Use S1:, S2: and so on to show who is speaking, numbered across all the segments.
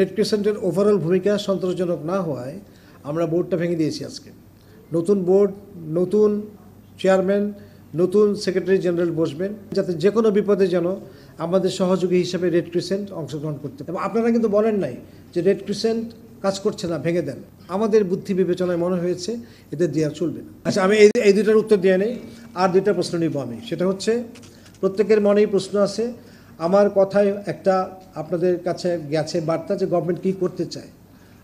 S1: Red ক্রিসেন্টের overall ভূমিকা সন্তোষজনক না হওয়ায় আমরা বোর্ডটা ভেঙে দিয়েছি আজকে। নতুন বোর্ড, নতুন চেয়ারম্যান, নতুন সেক্রেটারি জেনারেল বসবেন, যাতে যে কোনো বিপদে যেন আমাদের সহযোগী হিসেবে রেড ক্রিসেন্ট অংশগ্রহণ করতে এবং আপনারা কিন্তু বলেন নাই যে রেড ক্রিসেন্ট কাজ করছে না, ভেঙে দেন। আমাদের বুদ্ধি বিবেচনায় মনে হয়েছে, এদের দেওয়া চলবে না। আচ্ছা আমি এই এই দুইটার উত্তর দিয়ে নেই। আর দুইটা প্রশ্ন নিব আমি। সেটা হচ্ছে, প্রত্যেকের মনেই প্রশ্ন আছে আমার কথায় একটা আপনাদের কাছে গেছে বার্তা যে গভর্নমেন্ট কী করতে চায়।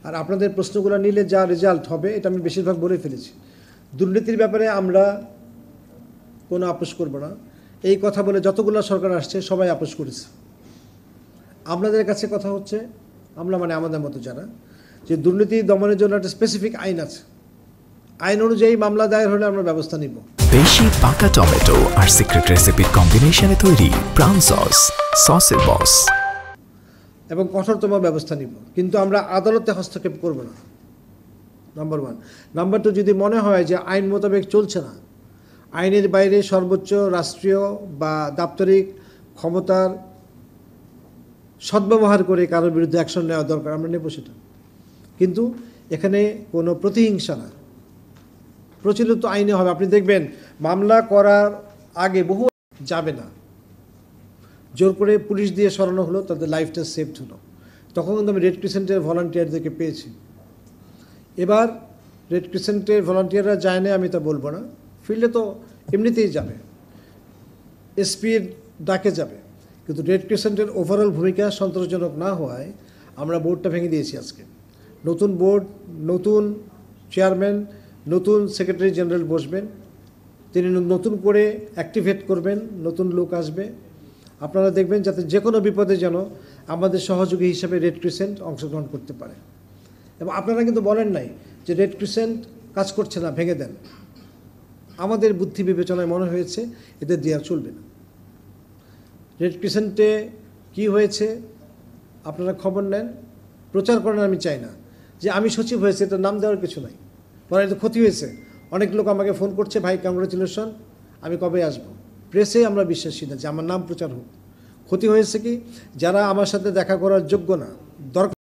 S1: আর আপনাদের প্রশ্নগুলো নিলে যা রেজাল্ট হবে, এটা আমি বেশিরভাগ বলে ফেলেছি। দুর্নীতির ব্যাপারে আমরা কোনো আপোষ করব না। এই কথা বলে যতগুলো সরকার আসছে, সবাই আপোষ করেছে। আপনাদের কাছে কথা হচ্ছে, আমরা মানে আমাদের মতো যারা, যে দুর্নীতি দমনের জন্য একটা স্পেসিফিক আইন আছে। আইন অনুযায়ী মামলা দায়ের হলে আমরা ব্যবস্থা নিব।
S2: বেশি পাকা টমেটো আর সিক্রেট রেসিপির কম্বিনেশনে তৈরি প্রাউন সস সসের বস
S1: এবং কঠোরতম ব্যবস্থা নিব। কিন্তু আমরা আদালতে হস্তক্ষেপ করব না। নাম্বার ওয়ান নাম্বার টু যদি মনে হয় যে আইন মোতাবেক চলছে না আইনের বাইরে সর্বোচ্চ রাষ্ট্রীয় বা দাপ্তরিক ক্ষমতার সদ্ব্যবহার করে কারোর বিরুদ্ধে অ্যাকশন নেওয়া দরকার আমরা নেব সেটা। কিন্তু এখানে কোনো প্রতিহিংসা না। প্রচলিত আইনে হবে। আপনি দেখবেন, মামলা করার আগে বহু যাবে না। জোর করে পুলিশ দিয়ে সরানো হলো, তাদের লাইফটা সেভড হলো। তখন কিন্তু আমি রেড ক্রিসেন্টের ভলান্টিয়ারদেরকে পেয়েছি। এবার রেড ক্রিসেন্টের ভলান্টিয়াররা যায় না আমি তা বলব না। ফিল্ডে তো এমনিতেই যাবে। এসপির ডাকে যাবে। কিন্তু রেড ক্রিসেন্টের ওভারঅল ভূমিকা সন্তোষজনক না হওয়ায় আমরা বোর্ডটা ভেঙে দিয়েছি আজকে। নতুন বোর্ড নতুন চেয়ারম্যান নতুন সেক্রেটারি জেনারেল বসবেন, তিনি নতুন করে অ্যাক্টিভেট করবেন, নতুন লোক আসবে। আপনারা দেখবেন যাতে যে কোনো বিপদে যেন আমাদের সহযোগী হিসাবে রেড ক্রিসেন্ট অংশগ্রহণ করতে পারে। এবং আপনারা কিন্তু বলেন নাই যে রেড ক্রিসেন্ট কাজ করছে না, ভেঙে দেন। আমাদের বুদ্ধি বিবেচনায় মনে হয়েছে এদের দেওয়া চলবে না। রেড ক্রিসেন্টে কি হয়েছে আপনারা খবর নেন? প্রচার করেন আমি চাই না। যে আমি সচিব হয়েছে, এটার নাম দেওয়ার কিছু নাই। পরে তো ক্ষতি হয়েছে। অনেক লোক আমাকে ফোন করছে, ভাই কংগ্রেচুলেশন আমি কবে আসব? প্রেসে আমরা বিশ্বাসী না যে আমার নাম প্রচার হোক। ক্ষতি হয়েছে কি? যারা আমার সাথে দেখা করার যোগ্য না, দরকার